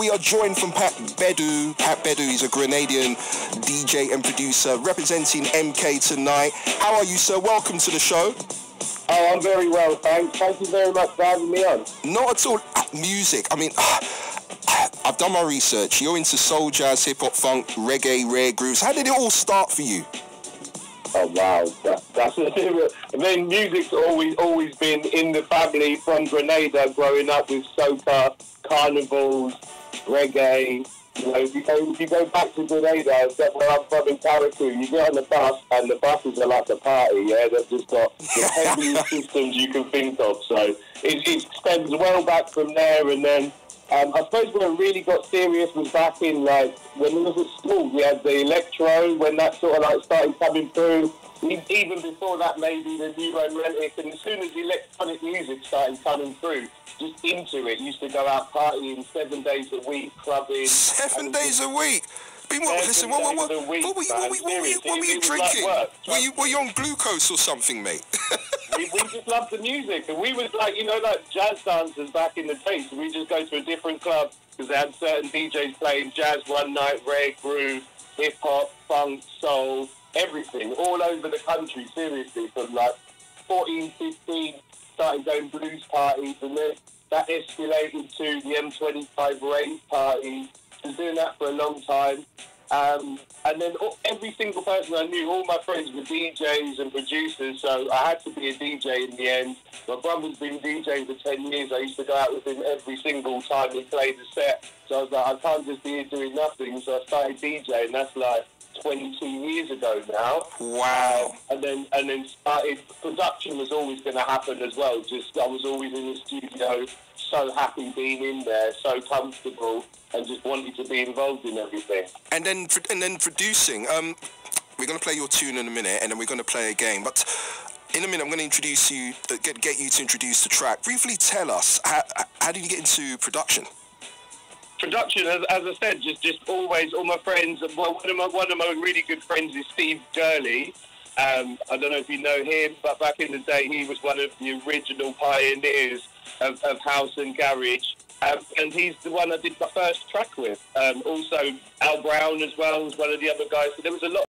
we are joined from Pat Bedeau. Pat Bedeau is a Grenadian DJ and producer representing MK tonight. How are you, sir? Welcome to the show. Oh, I'm very well, thanks. Thank you very much for having me on. Not at all. Uh, music. I mean, uh, I've done my research. You're into soul, jazz, hip hop, funk, reggae, rare grooves. How did it all start for you? Oh wow, that, that's I mean, music's always always been in the family from Grenada. Growing up with soca, carnivals, reggae. You know, if you go if you go back to Grenada, except where I'm from in Carriacou, you get on the bus and the buses are like a party. Yeah, they've just got the heaviest systems you can think of. So it, it stems well back from there, and then um, I suppose when it really got serious was back in like when we was at school. We had the electro when that sort of like started coming through. Even before that, maybe the new romantic. And as soon as electronic music started coming through, just into it, used to go out partying seven days a week, clubbing. Seven days a week. Be what, listen, what, what, what, what, were you, what, what, what were you drinking? Like were you were you on glucose or something, mate? we, just loved the music, and we was like, you know, like jazz dancers back in the day. So we just go to a different club because they had certain DJs playing jazz one night, reggae, groove, hip hop, funk, soul, everything, all over the country. Seriously, from like 14, 15, started going blues parties, and then that escalated to the M25 rave parties. Been doing that for a long time. Um, and then all, every single person I knew, all my friends were DJs and producers, so I had to be a DJ in the end. My brother's been DJing for 10 years. I used to go out with him every single time he played a set. So I was like, I can't just be here doing nothing. So I started DJing. That's like 22 years ago now. Wow. And then and then started production was always going to happen as well. Just I was always in the studio, so happy being in there, so comfortable, and just wanted to be involved in everything. And then and then producing. Um, we're going to play your tune in a minute, and then we're going to play a game. But in a minute, I'm going to introduce you, uh, get get you to introduce the track. Briefly tell us how how did you get into production? production, as, as, I said, just just always all my friends. Well, one of my one of my really good friends is Steve Gurley. Um, I don't know if you know him, but back in the day, he was one of the original pioneers of, of house and garage. Um, and he's the one I did my first track with. Um, also, Al Brown as well was one of the other guys. So there was a lot